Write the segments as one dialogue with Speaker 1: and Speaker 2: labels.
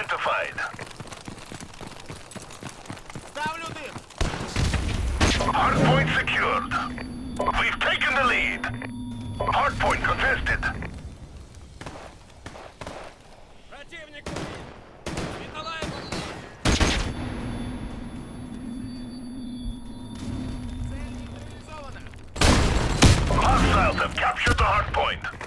Speaker 1: identified. Hardpoint secured. We've taken the lead. Hardpoint contested. Hostiles have captured the hardpoint.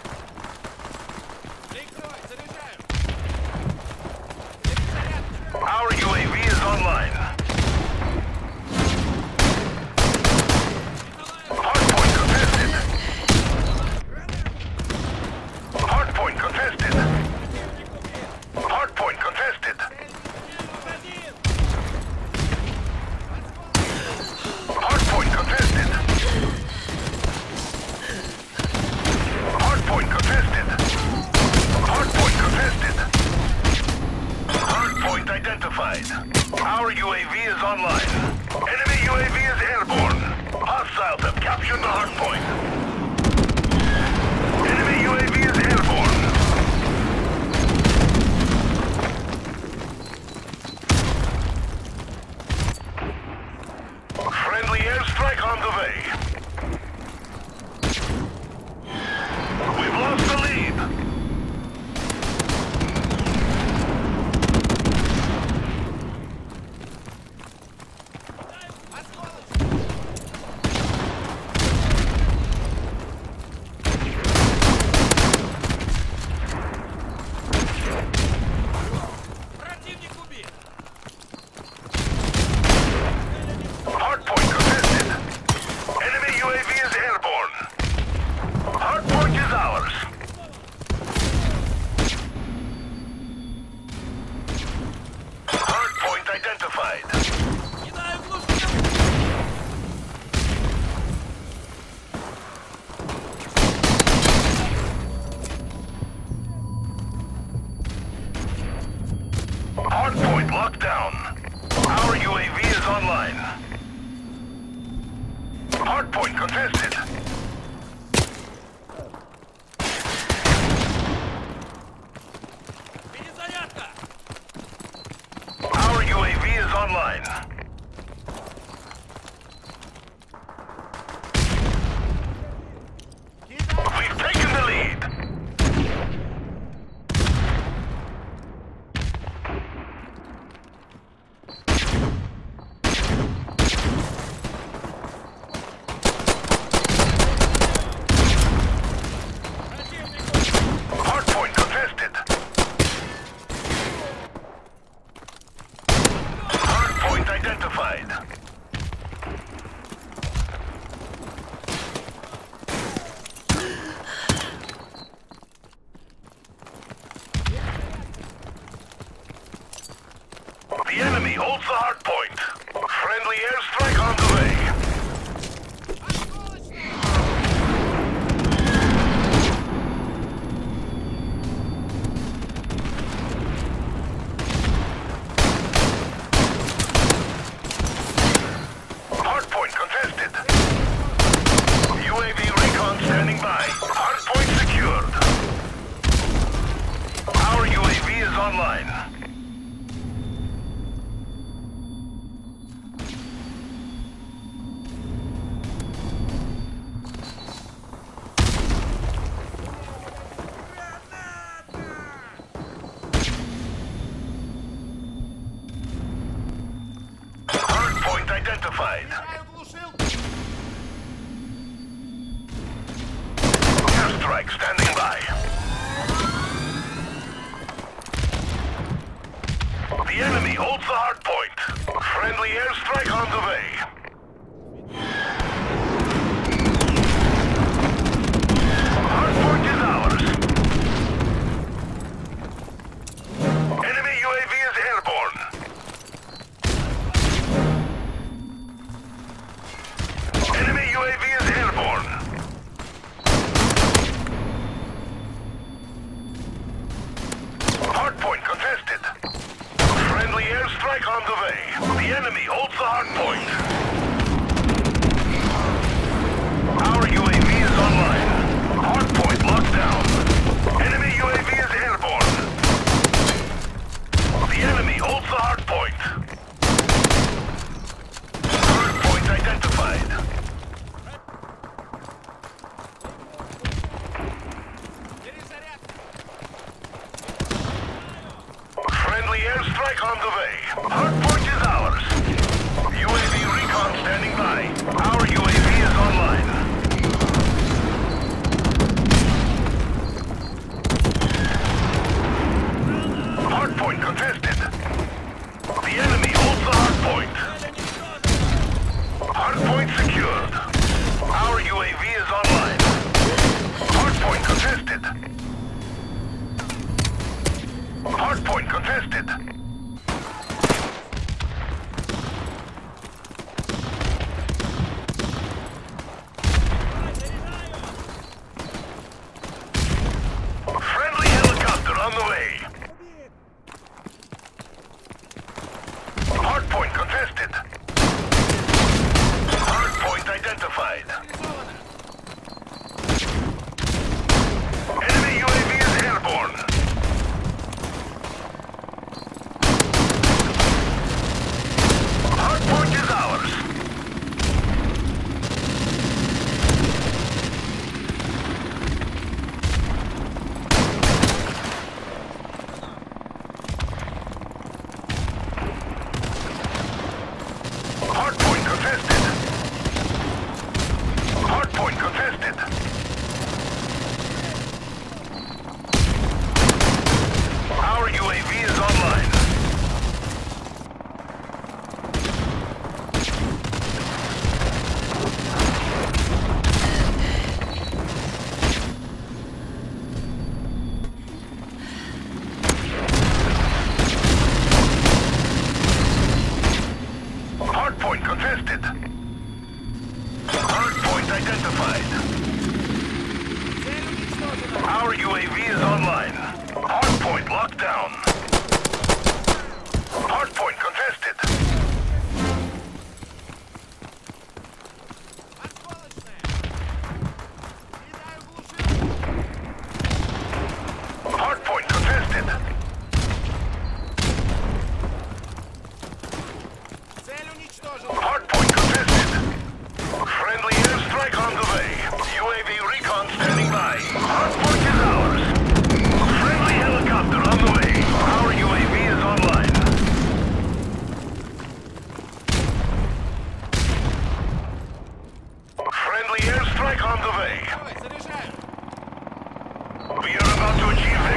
Speaker 1: UAV is online. Enemy UAV is airborne. Hostiles have captured the hardpoint. Lockdown. Our UAV is online. Hardpoint contested. Our UAV is online. The enemy holds the hardpoint. Friendly airstrike on identified. Airstrike standing by. The enemy holds the hard point. Friendly airstrike on the way. Friendly airstrike on the way. Hardpoint is ours. UAV recon
Speaker 2: standing by.
Speaker 1: Our UAV is online. Hardpoint contested. The enemy holds the hardpoint. Hardpoint fisted.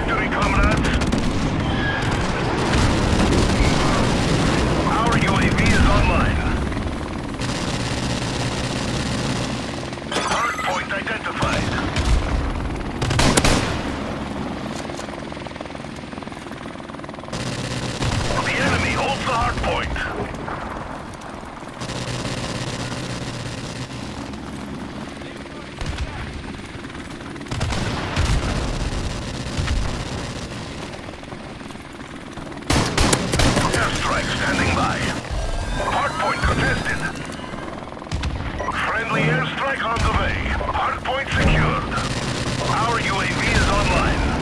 Speaker 1: Our UAV is online. Hard point identified. The enemy holds the hard point. Strike on the way. Hardpoint secured. Our UAV is online.